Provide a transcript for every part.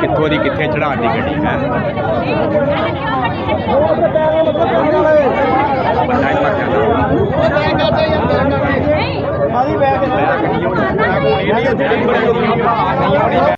ਕਿੱਥੋਂ ਦੀ ਕਿੱਥੇ ਚੜਾਉਣ ਦੀ ਗੱਡੀ ਹੈ? ਬੰਦਾ ਹੀ ਮਰ ਜਾਂਦਾ। ਪੱਥਰੀ ਦੇ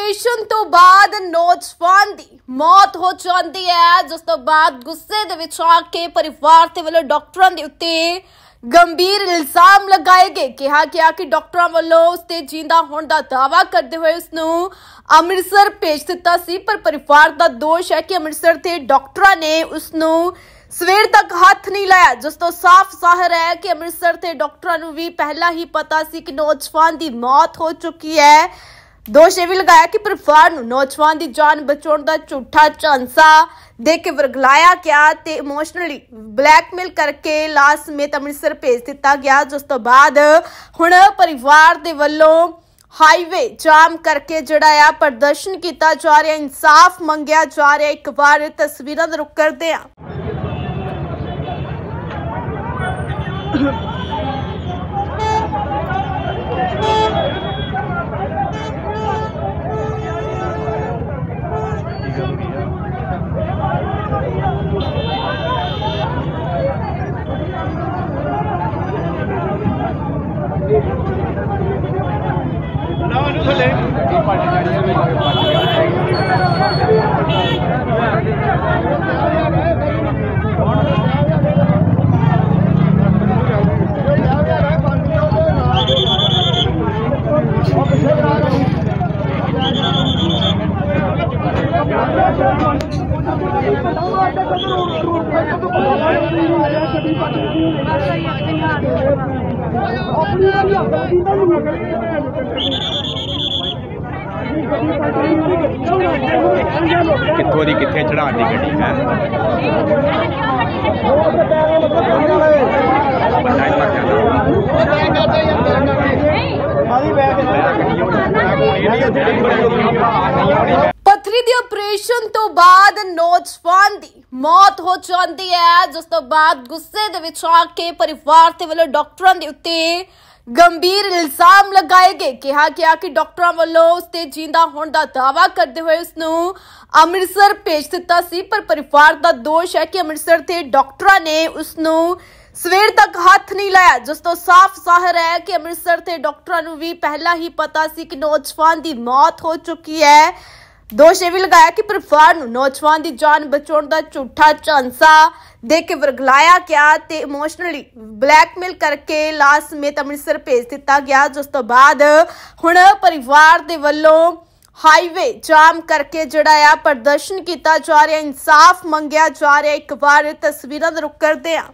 ਆਪਰੇਸ਼ਨ ਤੋਂ ਬਾਅਦ ਨੌਜਵਾਨ ਦੀ ਮੌਤ ਹੋ ਜਾਂਦੀ ਹੈ। ਜਿਸ ਤੋਂ ਬਾਅਦ ਗੁੱਸੇ ਦੇ ਵਿੱਚ ਆ ਕੇ ਪਰਿਵਾਰ ਦੇ ਵੱਲੋਂ ਡਾਕਟਰਾਂ ਦੇ ਉੱਤੇ ਗੰਭੀਰ ਇਲਜ਼ਾਮ ਲਗਾਏ ਗਏ। ਕਿਹਾ ਗਿਆ ਕਿ ਡਾਕਟਰਾਂ ਵੱਲੋਂ ਉਸ ਤੇ ਜਿੰਦਾ ਹੋਣ ਦਾ ਦਾਅਵਾ ਕਰਦੇ ਹੋਏ ਉਸ ਨੂੰ ਅੰਮ੍ਰਿਤਸਰ ਭੇਜ ਦਿੱਤਾ ਸੀ। ਪਰ ਪਰਿਵਾਰ ਦਾ ਦੋਸ਼ ਹੈ ਕਿ ਅੰਮ੍ਰਿਤਸਰ ਦੇ ਡਾਕਟਰਾਂ ਨੇ ਉਸ ਨੂੰ ਸਵੇਰ ਤੱਕ ਹੱਥ ਨਹੀਂ ਲਾਇਆ। ਜਿਸ ਤੋਂ ਸਾਫ਼ ਜ਼ਾਹਰ ਹੈ ਕਿ ਅੰਮ੍ਰਿਤਸਰ ਦੇ ਡਾਕਟਰਾਂ ਨੂੰ ਵੀ ਪਹਿਲਾਂ ਹੀ ਪਤਾ ਸੀ ਕਿ ਨੌਜਵਾਨ ਦੀ ਮੌਤ ਹੋ ਚੁੱਕੀ ਹੈ। ਦੋਸ਼ ਇਹ ਵੀ ਲਗਾਇਆ ਕਿ ਪਰਿਵਾਰ ਨੂੰ ਨੌਜਵਾਨ ਦੀ ਜਾਨ ਬਚਾਉਣ ਦਾ ਝੂਠਾ ਝਾਂਸਾ ਦੇ ਕੇ ਵਰਗਲਾਇਆ ਗਿਆ ਤੇ ਇਮੋਸ਼ਨਲੀ ਬਲੈਕਮੇਲ ਕਰਕੇ ਲਾਸ਼ ਸਮੇਤ ਅੰਮ੍ਰਿਤਸਰ ਭੇਜ ਦਿੱਤਾ ਗਿਆ, ਜਿਸ ਤੋਂ ਬਾਅਦ ਹੁਣ ਪਰਿਵਾਰ ਦੇ ਵੱਲੋਂ ਹਾਈਵੇ ਜਾਮ ਕਰਕੇ ਜਿਹੜਾ ਆ ਪ੍ਰਦਰਸ਼ਨ ਕੀਤਾ ਜਾ ਰਿਹਾ, ਇਨਸਾਫ ਮੰਗਿਆ ਜਾ ਰਿਹਾ। ਇੱਕ ਵਾਰ ਤਸਵੀਰਾਂ ਦਾ ਰੁਕ ਕਰਦੇ ਆ ਕਿੱਥੋਂ ਦੀ ਕਿੱਥੇ ਚੜਾਉਣ ਦੀ ਗੱਡੀ ਹੈ? ਬੰਦਾ ਹੀ ਮਰ ਜਾਂਦਾ ਪੱਥਰੀ ਦੇ ਆਪਰੇਸ਼ਨ ਤੋਂ ਬਾਅਦ ਨੌਜਵਾਨ ਦੀ ਮੌਤ ਹੋ ਜਾਂਦੀ ਹੈ। ਜਿਸ ਤੋਂ ਬਾਅਦ ਗੁੱਸੇ ਦੇ ਵਿੱਚ ਆ ਕੇ ਪਰਿਵਾਰ ਦੇ ਵੱਲੋਂ ਡਾਕਟਰਾਂ ਦੇ ਉੱਤੇ ਗੰਭੀਰ ਇਲਜ਼ਾਮ ਲਗਾਏ ਗਏ। ਕਿਹਾ ਗਿਆ ਕਿ ਡਾਕਟਰਾਂ ਵੱਲੋਂ ਉਸ ਤੇ ਜਿੰਦਾ ਹੋਣ ਦਾ ਦਾਅਵਾ ਕਰਦੇ ਹੋਏ ਉਸ ਨੂੰ ਅੰਮ੍ਰਿਤਸਰ ਭੇਜ ਦਿੱਤਾ ਸੀ। ਪਰ ਪਰਿਵਾਰ ਦਾ ਦੋਸ਼ ਹੈ ਕਿ ਅੰਮ੍ਰਿਤਸਰ ਦੇ ਡਾਕਟਰਾਂ ਨੇ ਉਸ ਨੂੰ ਸਵੇਰ ਤੱਕ ਹੱਥ ਨਹੀਂ ਲਾਇਆ। ਜਿਸ ਤੋਂ ਸਾਫ਼ ਜ਼ਾਹਰ ਹੈ ਕਿ ਅੰਮ੍ਰਿਤਸਰ ਦੇ ਡਾਕਟਰਾਂ ਨੂੰ ਵੀ ਪਹਿਲਾਂ ਹੀ ਪਤਾ ਸੀ ਕਿ ਨੌਜਵਾਨ ਦੀ ਮੌਤ ਹੋ ਚੁੱਕੀ ਹੈ। ਦੋਸ਼ ਇਹ ਵੀ ਲਗਾਇਆ ਕਿ ਪਰਿਵਾਰ ਨੂੰ ਨੌਜਵਾਨ ਦੀ ਜਾਨ ਬਚਾਉਣ ਦਾ ਝੂਠਾ ਝਾਂਸਾ ਦੇ ਕੇ ਵਰਗਲਾਇਆ ਗਿਆ ਤੇ ਇਮੋਸ਼ਨਲੀ ਬਲੈਕਮੇਲ ਕਰਕੇ ਲਾਸ਼ ਸਮੇਤ ਅੰਮ੍ਰਿਤਸਰ ਭੇਜ ਦਿੱਤਾ ਗਿਆ, ਜਿਸ ਤੋਂ ਬਾਅਦ ਹੁਣ ਪਰਿਵਾਰ ਦੇ ਵੱਲੋਂ ਹਾਈਵੇ ਜਾਮ ਕਰਕੇ ਜਿਹੜਾ ਆ ਪ੍ਰਦਰਸ਼ਨ ਕੀਤਾ ਜਾ ਰਿਹਾ, ਇਨਸਾਫ ਮੰਗਿਆ ਜਾ ਰਿਹਾ। ਇੱਕ ਵਾਰ ਤਸਵੀਰਾਂ ਦਾ ਰੁਕ ਕਰਦੇ ਆ